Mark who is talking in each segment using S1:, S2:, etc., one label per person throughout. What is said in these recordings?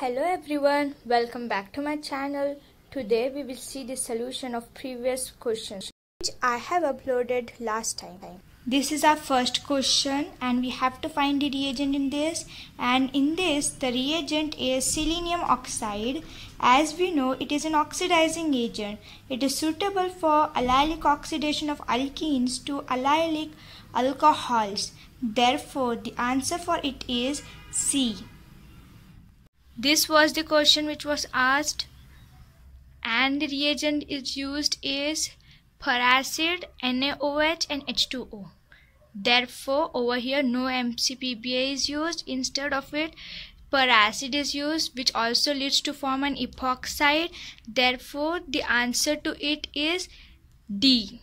S1: Hello everyone, welcome back to my channel. Today we will see the solution of previous questions which I have uploaded last time. This is our first question and we have to find the reagent in this and in this the reagent is selenium oxide. As we know it is an oxidizing agent. It is suitable for allylic oxidation of alkenes to allylic alcohols. Therefore the answer for it is C. This was the question which was asked and the reagent is used is peracid, NaOH and H2O. Therefore over here no MCPBA is used instead of it peracid is used which also leads to form an epoxide. Therefore the answer to it is D.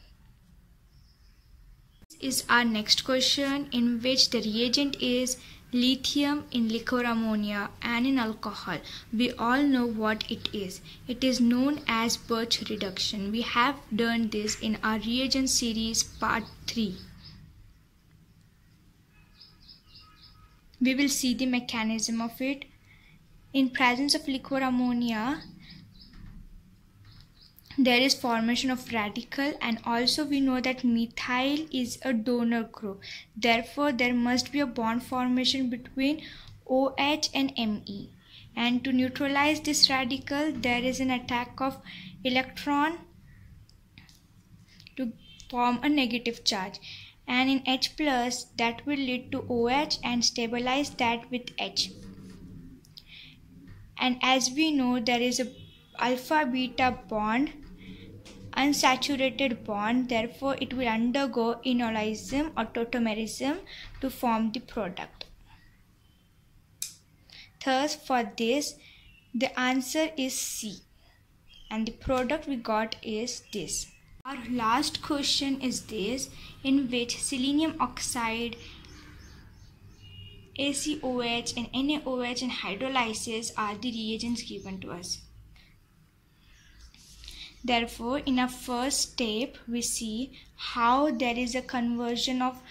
S1: This is our next question in which the reagent is lithium in liquor ammonia and in alcohol. We all know what it is. It is known as Birch reduction. We have done this in our reagent series part 3. We will see the mechanism of it. In presence of liquor ammonia, there is formation of radical and also we know that methyl is a donor group. Therefore there must be a bond formation between OH and Me and to neutralize this radical there is an attack of electron to form a negative charge. And in H plus that will lead to OH and stabilize that with H. And as we know there is a alpha beta bond unsaturated bond therefore it will undergo enolism or tautomerism to form the product. Thus for this the answer is C. And the product we got is this. Our last question is this. In which selenium oxide ACOH and NaOH and hydrolysis are the reagents given to us Therefore, in our first step, we see how there is a conversion of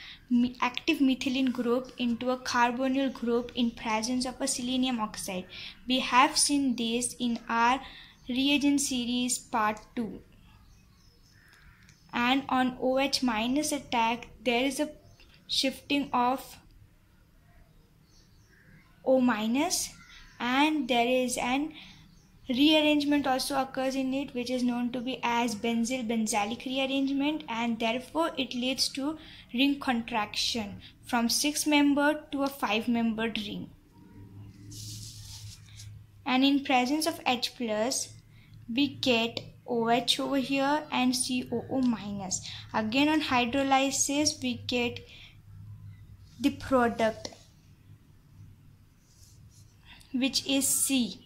S1: active methylene group into a carbonyl group in presence of a selenium oxide. We have seen this in our reagent series part 2. And on OH minus attack, there is a shifting of O minus and there is an Rearrangement also occurs in it which is known to be as benzil benzilic rearrangement and therefore it leads to ring contraction from 6 membered to a 5 membered ring. And in presence of H plus we get OH over here and COO minus. Again on hydrolysis we get the product which is C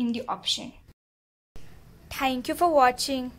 S1: in the option. Thank you for watching.